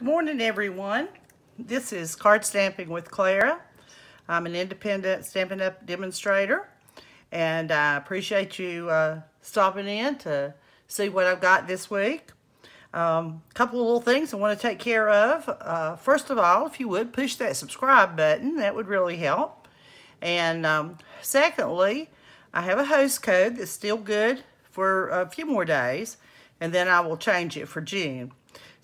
Good morning, everyone. This is Card Stamping with Clara. I'm an independent Stampin' Up! demonstrator, and I appreciate you uh, stopping in to see what I've got this week. A um, couple of little things I want to take care of. Uh, first of all, if you would, push that subscribe button. That would really help. And um, secondly, I have a host code that's still good for a few more days, and then I will change it for June.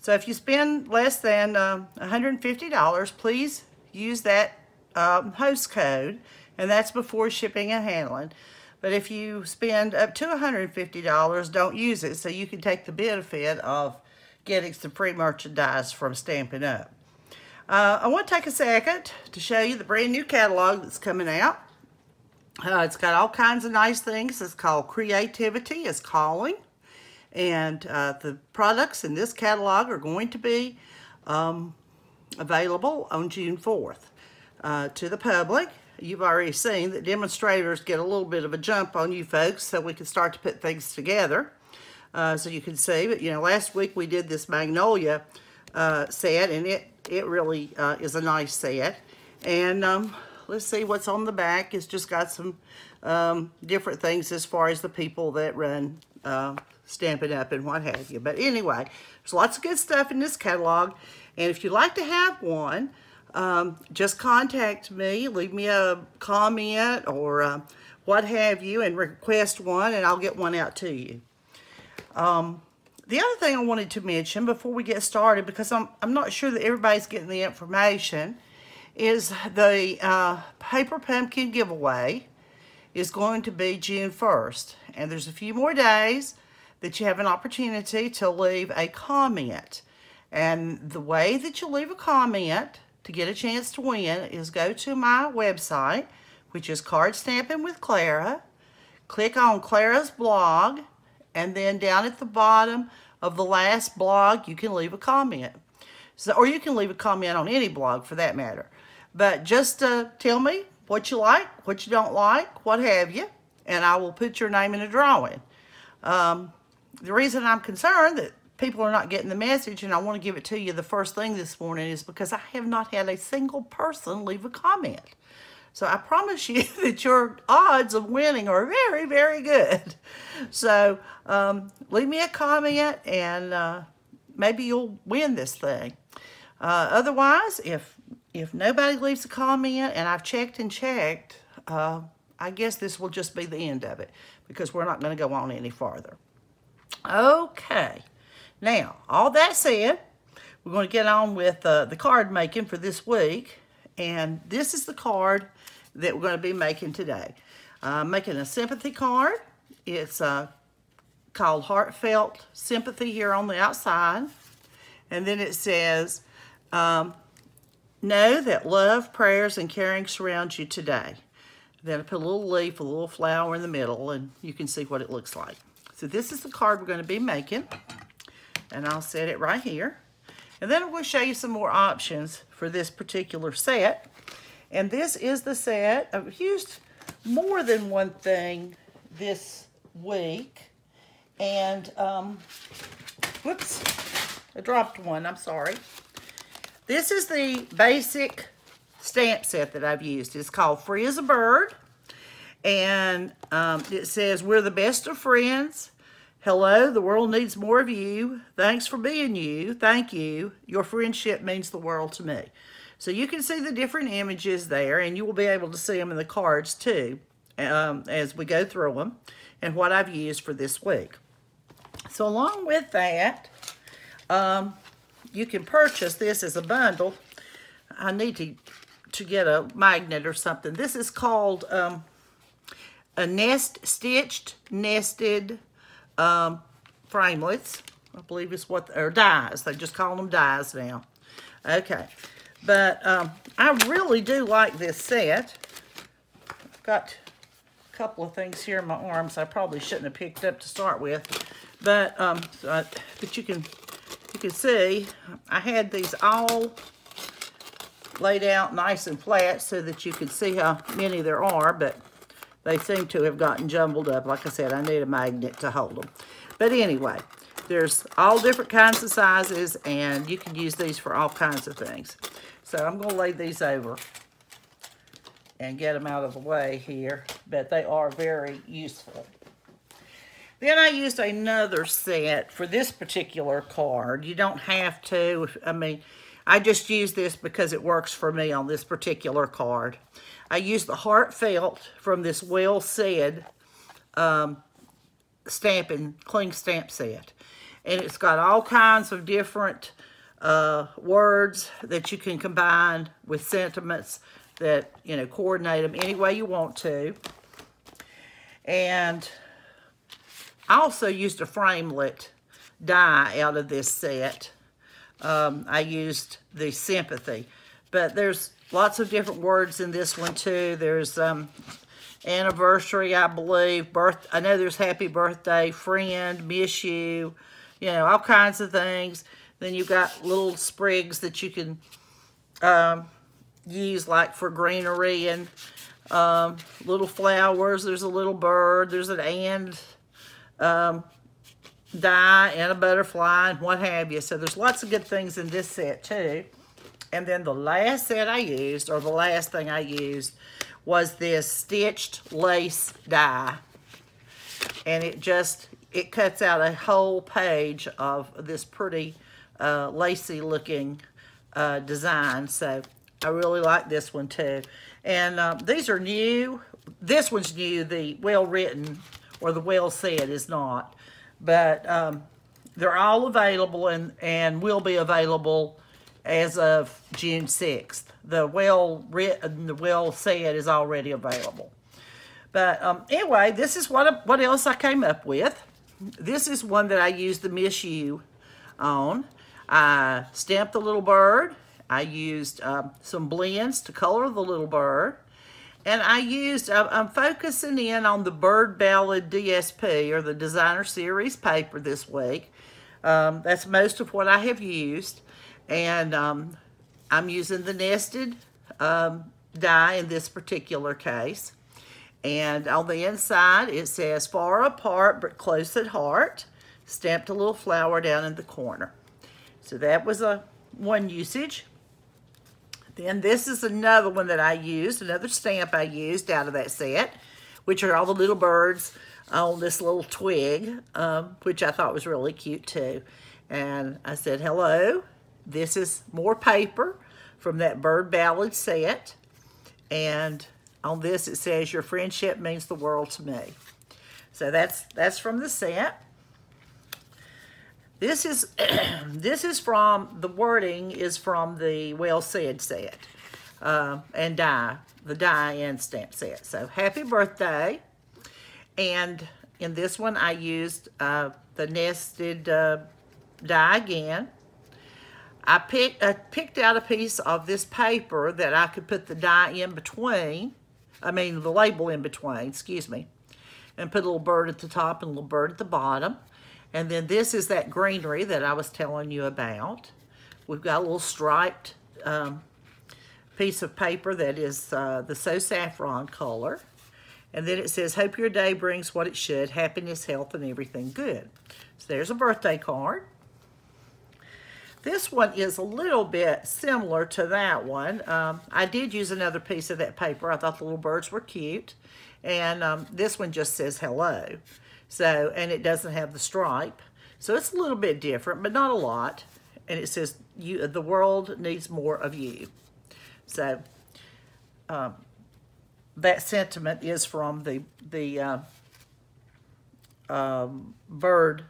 So if you spend less than um, $150, please use that um, host code, and that's before shipping and handling. But if you spend up to $150, don't use it so you can take the benefit of getting some free merchandise from Stampin' Up! Uh, I want to take a second to show you the brand new catalog that's coming out. Uh, it's got all kinds of nice things. It's called Creativity is Calling. And uh, the products in this catalog are going to be um, available on June 4th uh, to the public. You've already seen that demonstrators get a little bit of a jump on you folks so we can start to put things together. Uh, so you can see, but you know, last week we did this Magnolia uh, set and it, it really uh, is a nice set. And um, let's see what's on the back. It's just got some um, different things as far as the people that run uh, Stampin' Up and what have you. But anyway, there's lots of good stuff in this catalog. And if you'd like to have one, um, just contact me, leave me a comment or uh, what have you, and request one, and I'll get one out to you. Um, the other thing I wanted to mention before we get started, because I'm, I'm not sure that everybody's getting the information, is the uh, Paper Pumpkin giveaway is going to be June 1st. And there's a few more days that you have an opportunity to leave a comment. And the way that you leave a comment to get a chance to win is go to my website, which is Card Stamping with Clara. Click on Clara's blog, and then down at the bottom of the last blog, you can leave a comment. So, or you can leave a comment on any blog for that matter. But just uh, tell me what you like, what you don't like, what have you, and I will put your name in a drawing. Um, the reason I'm concerned that people are not getting the message and I want to give it to you the first thing this morning is because I have not had a single person leave a comment. So I promise you that your odds of winning are very, very good. So um, leave me a comment and uh, maybe you'll win this thing. Uh, otherwise, if if nobody leaves a comment and I've checked and checked, uh, I guess this will just be the end of it because we're not going to go on any farther. Okay. Now, all that said, we're going to get on with uh, the card making for this week. And this is the card that we're going to be making today. I'm making a sympathy card. It's uh, called Heartfelt Sympathy here on the outside. And then it says, um, Know that love, prayers, and caring surround you today. Then I put a little leaf, a little flower in the middle, and you can see what it looks like. So this is the card we're going to be making. And I'll set it right here. And then I'm going to show you some more options for this particular set. And this is the set. I've used more than one thing this week. And, um, whoops, I dropped one. I'm sorry. This is the basic stamp set that I've used. It's called Free as a Bird. And um, it says, we're the best of friends. Hello, the world needs more of you. Thanks for being you. Thank you. Your friendship means the world to me. So you can see the different images there, and you will be able to see them in the cards too um, as we go through them and what I've used for this week. So along with that, um, you can purchase this as a bundle. I need to, to get a magnet or something. This is called... Um, a nest stitched nested um, framelits. I believe it's what, or dies. They just call them dies now. Okay. But um, I really do like this set. I've got a couple of things here in my arms I probably shouldn't have picked up to start with. But, um, uh, but you can, you can see I had these all laid out nice and flat so that you can see how many there are. But they seem to have gotten jumbled up. Like I said, I need a magnet to hold them. But anyway, There's all different kinds of sizes, and you can use these for all kinds of things. So I'm going to lay these over and get them out of the way here, but they are very useful. Then I used another set for this particular card. You don't have to, I mean, I just use this because it works for me on this particular card. I used the Heartfelt from this Well Said um, stamping, cling stamp set. And it's got all kinds of different uh, words that you can combine with sentiments that, you know, coordinate them any way you want to. And I also used a framelit die out of this set. Um, I used the sympathy. But there's lots of different words in this one too. There's um, anniversary, I believe. Birth. I know there's happy birthday, friend, miss you, you know, all kinds of things. Then you've got little sprigs that you can um, use like for greenery and um, little flowers. There's a little bird. There's an and um, die and a butterfly and what have you. So there's lots of good things in this set too. And then the last set I used, or the last thing I used, was this stitched lace die. And it just, it cuts out a whole page of this pretty uh, lacy looking uh, design. So I really like this one too. And um, these are new. This one's new. The well written or the well said is not. But um, they're all available and, and will be available as of June 6th. The well written, the well said is already available. But um, anyway, this is what, what else I came up with. This is one that I used the Miss You on. I stamped the little bird. I used um, some blends to color the little bird. And I used, I'm focusing in on the Bird Ballad DSP, or the Designer Series paper this week. Um, that's most of what I have used. And um, I'm using the nested um, die in this particular case. And on the inside, it says far apart but close at heart. Stamped a little flower down in the corner. So that was a one usage. Then this is another one that I used, another stamp I used out of that set, which are all the little birds on this little twig, um, which I thought was really cute too. And I said, hello, this is more paper from that Bird Ballad set. And on this it says, your friendship means the world to me. So that's that's from the set. This is this is from the wording is from the well said set uh, and die the die and stamp set. So happy birthday! And in this one I used uh, the nested uh, die again. I picked I picked out a piece of this paper that I could put the die in between. I mean the label in between. Excuse me, and put a little bird at the top and a little bird at the bottom. And then this is that greenery that I was telling you about. We've got a little striped um, piece of paper that is uh, the So Saffron color. And then it says, hope your day brings what it should, happiness, health, and everything good. So there's a birthday card. This one is a little bit similar to that one. Um, I did use another piece of that paper. I thought the little birds were cute. And um, this one just says hello. So, and it doesn't have the stripe. So it's a little bit different, but not a lot. And it says, "You, the world needs more of you. So um, that sentiment is from the, the uh, um, bird,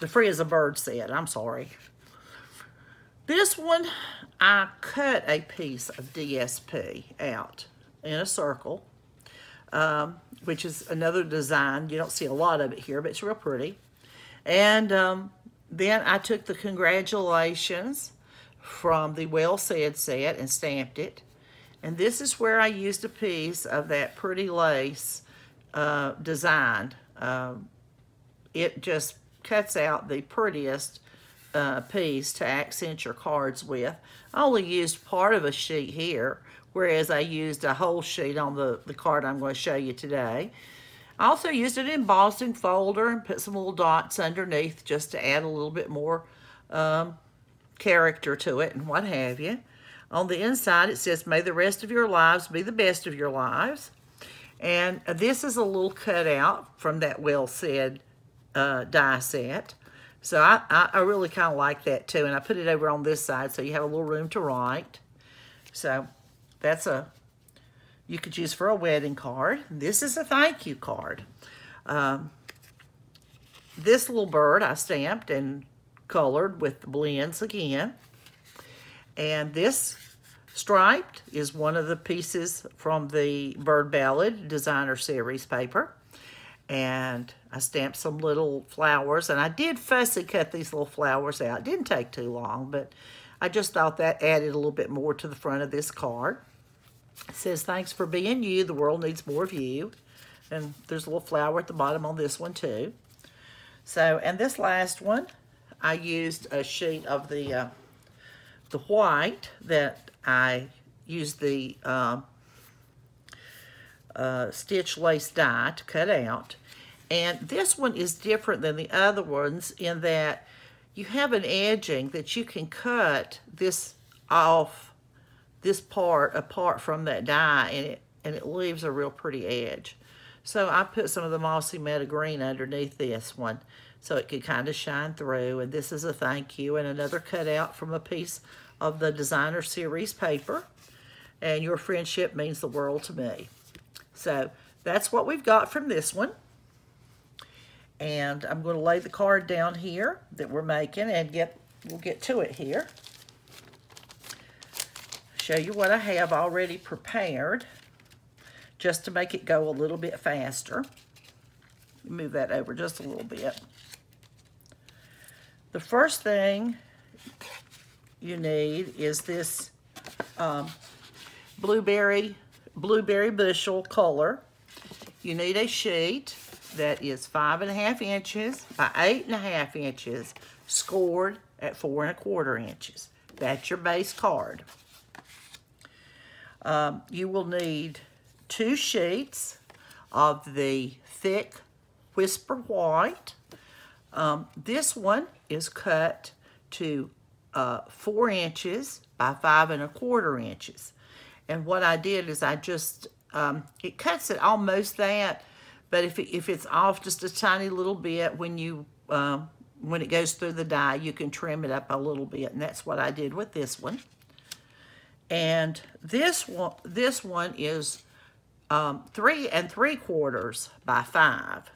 the Free as a Bird said, I'm sorry. This one, I cut a piece of DSP out in a circle um, which is another design. You don't see a lot of it here, but it's real pretty. And um, then I took the congratulations from the Well Said set and stamped it. And this is where I used a piece of that pretty lace uh, design. Um, it just cuts out the prettiest uh, piece to accent your cards with. I only used part of a sheet here whereas I used a whole sheet on the, the card I'm going to show you today. I also used an embossing folder and put some little dots underneath just to add a little bit more um, character to it and what have you. On the inside, it says, may the rest of your lives be the best of your lives. And this is a little cutout from that well said uh, die set. So I, I, I really kind of like that too. And I put it over on this side so you have a little room to write. So that's a, you could use for a wedding card. This is a thank you card. Um, this little bird I stamped and colored with the blends again. And this striped is one of the pieces from the Bird Ballad Designer Series paper. And I stamped some little flowers. And I did fussy cut these little flowers out. It didn't take too long, but I just thought that added a little bit more to the front of this card. It says, thanks for being you. The world needs more of you. And there's a little flower at the bottom on this one too. So, and this last one, I used a sheet of the uh, the white that I used the uh, uh, stitch lace die to cut out. And this one is different than the other ones in that you have an edging that you can cut this off, this part apart from that die, and it, and it leaves a real pretty edge. So I put some of the Mossy Meadow Green underneath this one so it could kind of shine through. And this is a thank you and another cutout from a piece of the designer series paper. And your friendship means the world to me. So that's what we've got from this one. And I'm going to lay the card down here that we're making and get we'll get to it here. Show you what I have already prepared just to make it go a little bit faster. Move that over just a little bit. The first thing you need is this um, blueberry, blueberry bushel color. You need a sheet that is five and a half inches by eight and a half inches, scored at four and a quarter inches. That's your base card. Um, you will need two sheets of the thick Whisper White. Um, this one is cut to uh, four inches by five and a quarter inches. And what I did is I just, um, it cuts it almost that, but if, if it's off just a tiny little bit when you, um, when it goes through the die, you can trim it up a little bit. And that's what I did with this one. And this one, this one is um, three and three quarters by five.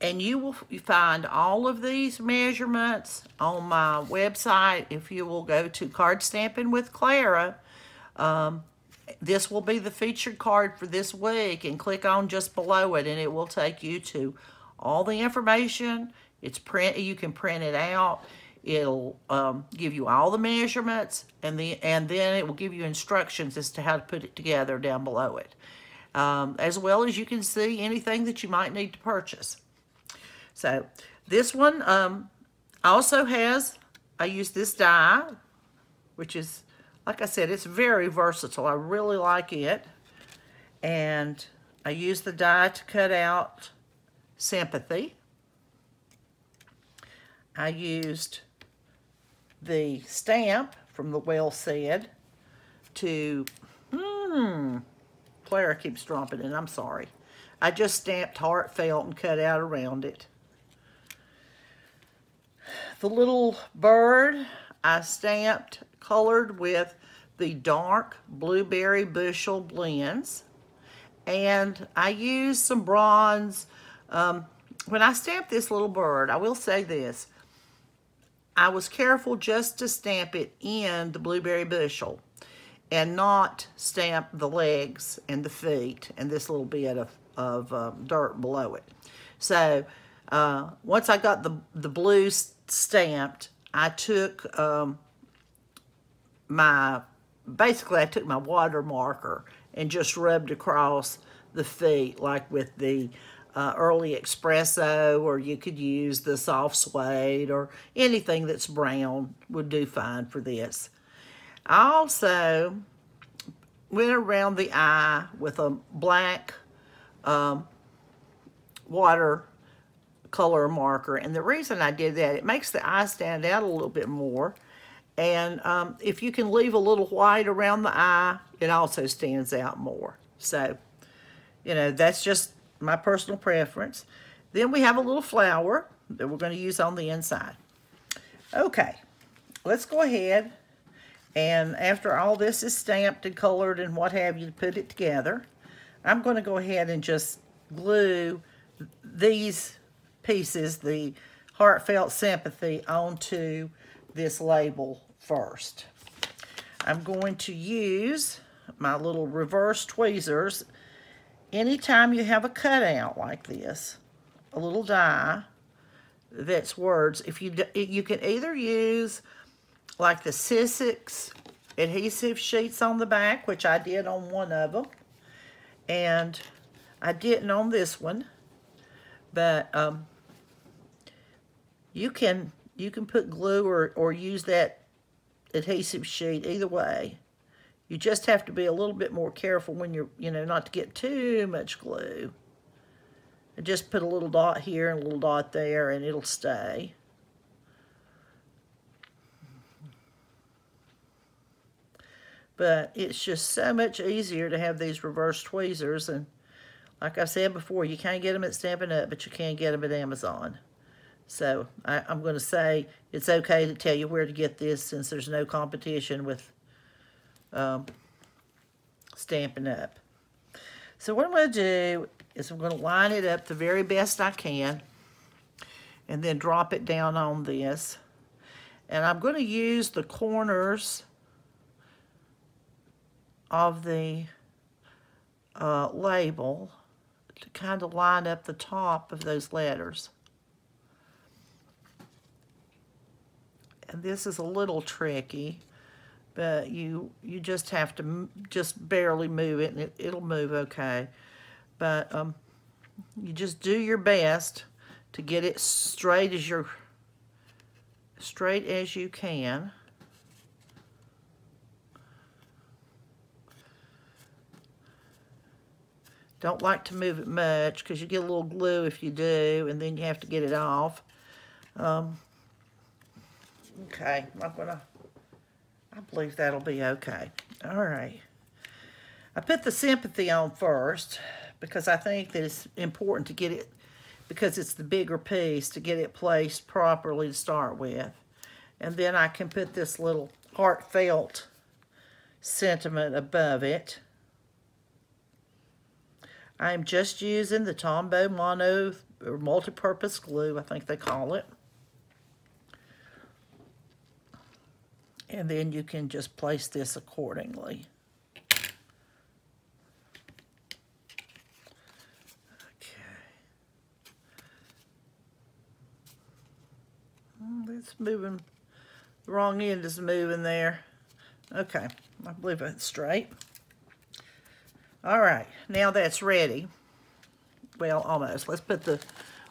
And you will find all of these measurements on my website. If you will go to Card Stamping with Clara, um, this will be the featured card for this week and click on just below it and it will take you to all the information. It's print, you can print it out. It'll um, give you all the measurements and, the, and then it will give you instructions as to how to put it together down below it. Um, as well as you can see anything that you might need to purchase. So this one um, also has, I use this die, which is, like I said, it's very versatile. I really like it. And I use the die to cut out Sympathy. I used the stamp from the Well Said to, hmm, Clara keeps dropping it, I'm sorry. I just stamped heartfelt and cut out around it. The little bird I stamped colored with the dark blueberry bushel blends. And I used some bronze. Um, when I stamped this little bird, I will say this. I was careful just to stamp it in the blueberry bushel and not stamp the legs and the feet and this little bit of, of um, dirt below it. So uh, once I got the, the blue stamped, I took um, my, basically I took my water marker and just rubbed across the feet like with the uh, early espresso or you could use the soft suede or anything that's brown would do fine for this. I also went around the eye with a black um, water color marker. And the reason I did that, it makes the eye stand out a little bit more. And um, if you can leave a little white around the eye, it also stands out more. So, you know, that's just my personal preference. Then we have a little flower that we're going to use on the inside. Okay, let's go ahead and after all this is stamped and colored and what have you to put it together, I'm going to go ahead and just glue these pieces, the heartfelt sympathy, onto this label first. I'm going to use my little reverse tweezers. Anytime you have a cutout like this, a little die that's words, if you you can either use like the Sizzix adhesive sheets on the back, which I did on one of them, and I didn't on this one, but um, you can you can put glue or, or use that adhesive sheet either way. You just have to be a little bit more careful when you're, you know, not to get too much glue. And just put a little dot here and a little dot there and it'll stay. But it's just so much easier to have these reverse tweezers. And like I said before, you can't get them at Stampin' Up, but you can get them at Amazon. So I, am going to say it's okay to tell you where to get this since there's no competition with um, Stampin' Up. So what I'm going to do is I'm going to line it up the very best I can and then drop it down on this. And I'm going to use the corners of the uh, label to kind of line up the top of those letters. This is a little tricky, but you you just have to just barely move it and it, it'll move okay. But um, you just do your best to get it straight as your straight as you can. Don't like to move it much because you get a little glue if you do, and then you have to get it off. Um, okay, I'm gonna, I believe that'll be okay. All right. I put the sympathy on first because I think that it's important to get it, because it's the bigger piece, to get it placed properly to start with. And then I can put this little heartfelt sentiment above it. I'm just using the Tombow Mono or multi-purpose glue, I think they call it. And then you can just place this accordingly. Okay. Oh, it's moving. The wrong end is moving there. Okay, I believe it's straight. All right, now that's ready. Well, almost. Let's put the,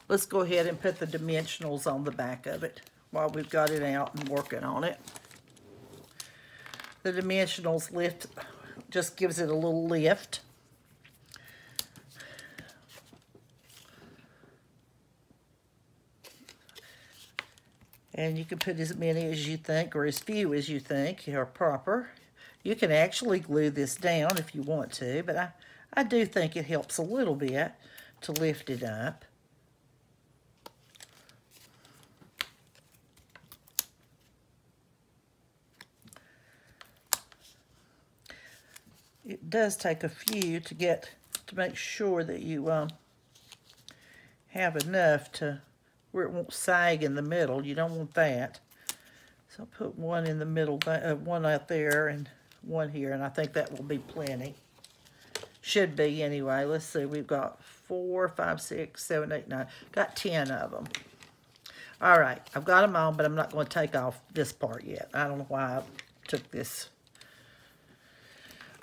let's go ahead and put the dimensionals on the back of it while we've got it out and working on it. The dimensionals lift, just gives it a little lift. And you can put as many as you think or as few as you think are proper. You can actually glue this down if you want to, but I, I do think it helps a little bit to lift it up. It does take a few to get to make sure that you um, have enough to where it won't sag in the middle. You don't want that. So I'll put one in the middle, uh, one out there, and one here, and I think that will be plenty. Should be anyway. Let's see, we've got four, five, six, seven, eight, nine. Got 10 of them. All right, I've got them all, but I'm not going to take off this part yet. I don't know why I took this.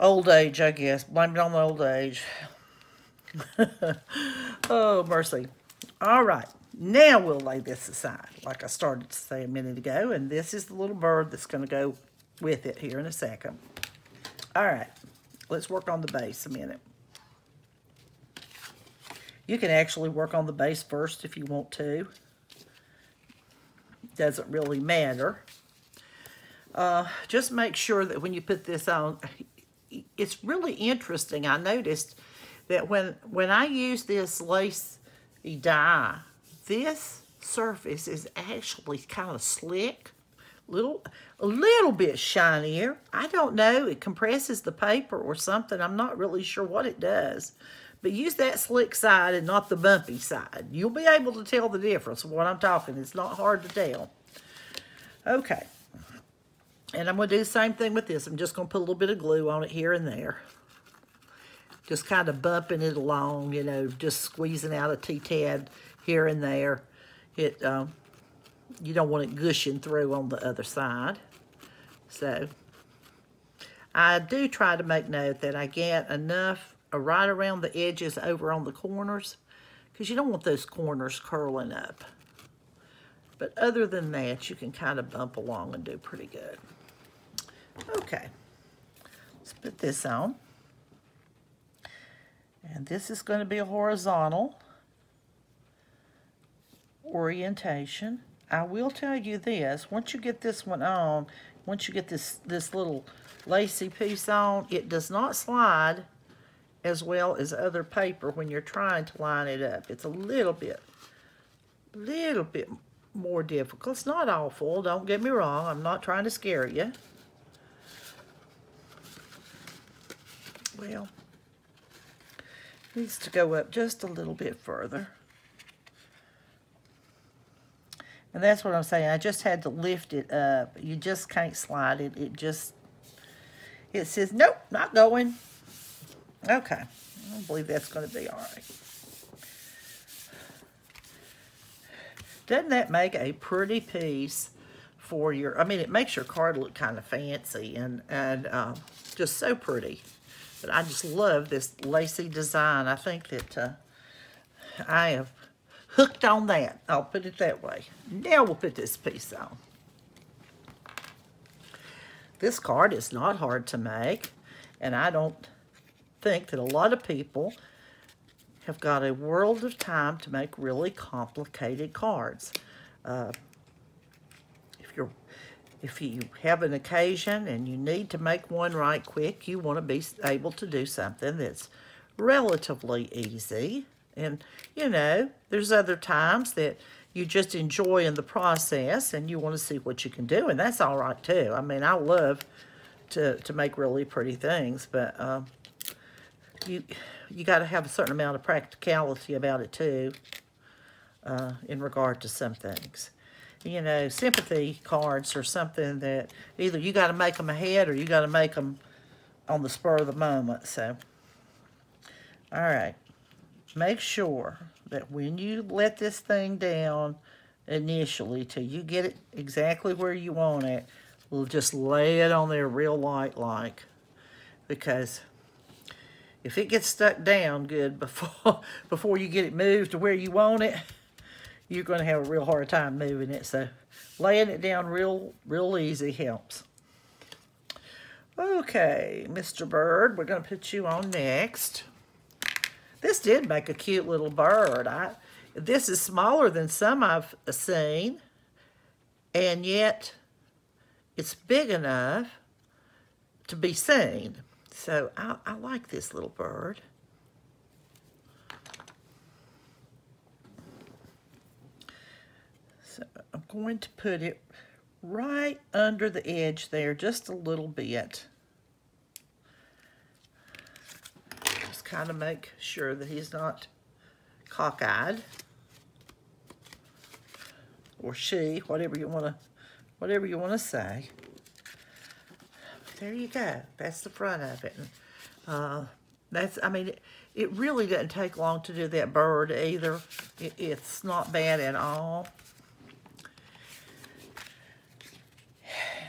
Old age, I guess. Blame it on the old age. oh, mercy. All right, now we'll lay this aside, like I started to say a minute ago, and this is the little bird that's going to go with it here in a second. All right, let's work on the base a minute. You can actually work on the base first if you want to. Doesn't really matter. Uh, just make sure that when you put this on, it's really interesting. I noticed that when, when I use this lace die, this surface is actually kind of slick, little, a little bit shinier. I don't know, it compresses the paper or something. I'm not really sure what it does. But use that slick side and not the bumpy side. You'll be able to tell the difference of what I'm talking. It's not hard to tell. Okay. And I'm going to do the same thing with this. I'm just going to put a little bit of glue on it here and there. Just kind of bumping it along, you know, just squeezing out a T-tad here and there. It, um, you don't want it gushing through on the other side. So, I do try to make note that I get enough right around the edges over on the corners because you don't want those corners curling up. But other than that, you can kind of bump along and do pretty good. Okay, let's put this on. And this is going to be a horizontal orientation. I will tell you this, once you get this one on, once you get this, this little lacy piece on, it does not slide as well as other paper when you're trying to line it up. It's a little bit, little bit more difficult. It's not awful, don't get me wrong. I'm not trying to scare you. Well, needs to go up just a little bit further. And that's what I'm saying. I just had to lift it up. You just can't slide it. It just, it says, nope, not going. Okay. I believe that's going to be all right. Doesn't that make a pretty piece for your, I mean, it makes your card look kind of fancy and, and uh, just so pretty. But I just love this lacy design. I think that uh, I have hooked on that. I'll put it that way. Now we'll put this piece on. This card is not hard to make, and I don't think that a lot of people have got a world of time to make really complicated cards. Uh, if you're if you have an occasion and you need to make one right quick, you want to be able to do something that's relatively easy and, you know, there's other times that you just enjoy in the process and you want to see what you can do. And that's all right, too. I mean, I love to, to make really pretty things, but um, you you got to have a certain amount of practicality about it, too, uh, in regard to some things. You know, sympathy cards or something that either you got to make them ahead or you got to make them on the spur of the moment. So, all right make sure that when you let this thing down initially till you get it exactly where you want it, we'll just lay it on there real light like because if it gets stuck down good before before you get it moved to where you want it, you're going to have a real hard time moving it. So laying it down real, real easy helps. Okay, Mr. Bird, we're going to put you on next. This did make a cute little bird. I, this is smaller than some I've seen, and yet it's big enough to be seen. So I, I like this little bird. So I'm going to put it right under the edge there, just a little bit. Just kind of make sure that he's not cockeyed or she, whatever you want to, whatever you want to say. There you go. That's the front of it. Uh, that's, I mean, it, it, really doesn't take long to do that bird either. It, it's not bad at all.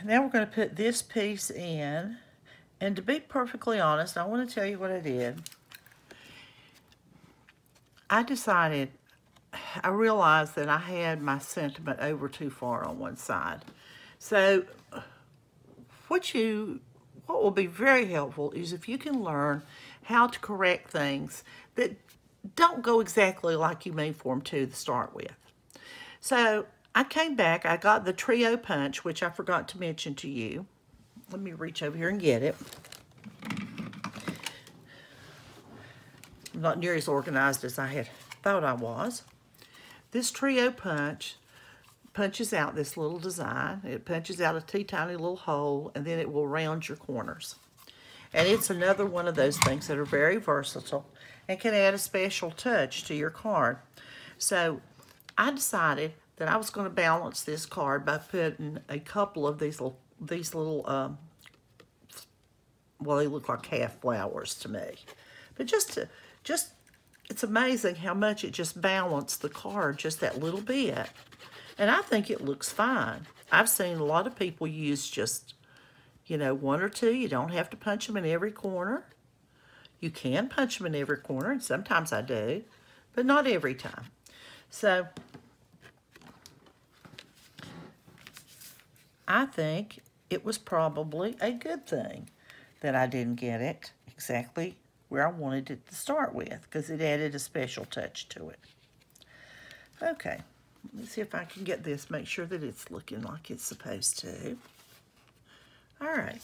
Now we're going to put this piece in. And to be perfectly honest, I want to tell you what I did. I decided, I realized that I had my sentiment over too far on one side. So what you, what will be very helpful is if you can learn how to correct things that don't go exactly like you made for them to, to start with. So I came back, I got the Trio Punch, which I forgot to mention to you. Let me reach over here and get it. I'm not near as organized as I had thought I was. This Trio Punch punches out this little design. It punches out a teeny tiny little hole, and then it will round your corners. And it's another one of those things that are very versatile and can add a special touch to your card. So I decided that I was going to balance this card by putting a couple of these little, these little, um, well, they look like half flowers to me. But just to, just, it's amazing how much it just balanced the card just that little bit. And I think it looks fine. I've seen a lot of people use just, you know, one or two. You don't have to punch them in every corner. You can punch them in every corner, and sometimes I do, but not every time. So, I think it was probably a good thing that I didn't get it exactly where I wanted it to start with because it added a special touch to it. Okay, let's see if I can get this, make sure that it's looking like it's supposed to. All right.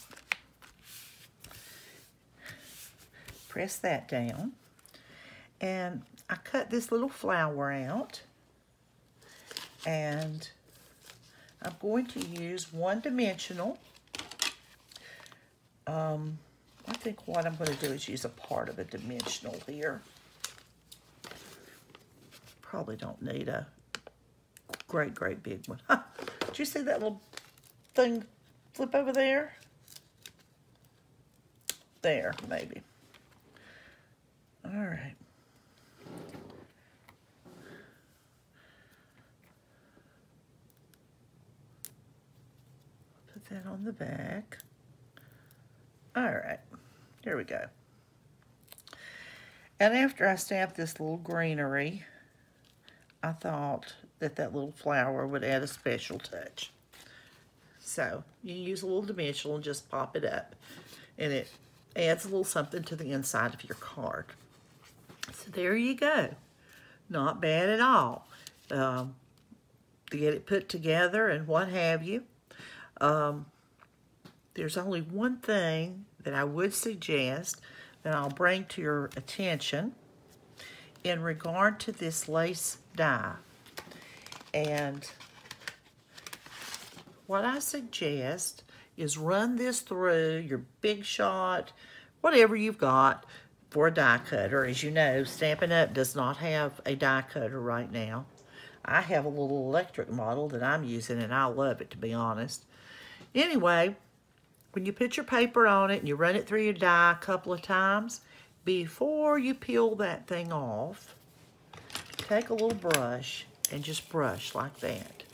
Press that down. And I cut this little flower out. And I'm going to use one-dimensional. Um, I think what I'm going to do is use a part of a dimensional here. Probably don't need a great, great big one. Did you see that little thing flip over there? There, maybe. All right. That on the back. All right, here we go. And after I stamped this little greenery, I thought that that little flower would add a special touch. So you use a little dimensional and just pop it up. And it adds a little something to the inside of your card. So there you go. Not bad at all. Um, to get it put together and what have you. Um, there's only one thing that I would suggest that I'll bring to your attention in regard to this lace die. And what I suggest is run this through your Big Shot, whatever you've got for a die cutter. As you know, Stampin' Up! does not have a die cutter right now. I have a little electric model that I'm using, and I love it, to be honest. Anyway, when you put your paper on it and you run it through your die a couple of times, before you peel that thing off, take a little brush and just brush like that.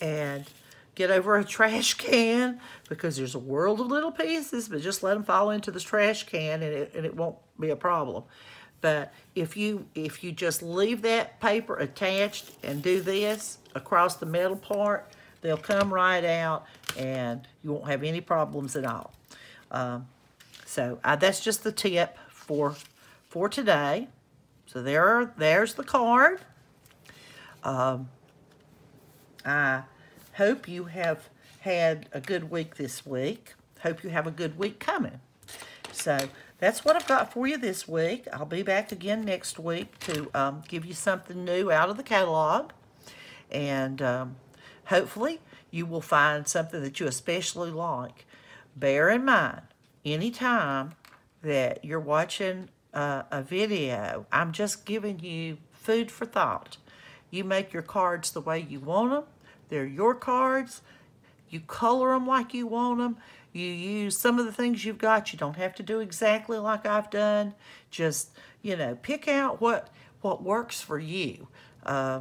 And get over a trash can because there's a world of little pieces, but just let them fall into the trash can and it, and it won't be a problem. But if you if you just leave that paper attached and do this across the metal part, they'll come right out and you won't have any problems at all. Um, so uh, that's just the tip for for today. So there, are, there's the card. Um, I hope you have had a good week this week. Hope you have a good week coming. So that's what I've got for you this week. I'll be back again next week to um, give you something new out of the catalog. And um, hopefully you will find something that you especially like. Bear in mind, anytime that you're watching uh, a video, I'm just giving you food for thought. You make your cards the way you want them. They're your cards. You color them like you want them. You use some of the things you've got. You don't have to do exactly like I've done. Just, you know, pick out what what works for you. Uh,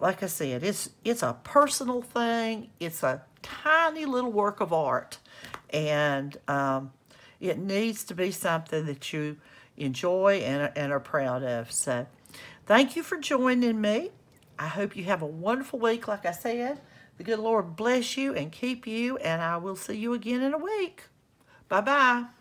like I said, it's it's a personal thing. It's a tiny little work of art. And um, it needs to be something that you enjoy and, and are proud of. So thank you for joining me. I hope you have a wonderful week, like I said. The good Lord bless you and keep you, and I will see you again in a week. Bye-bye.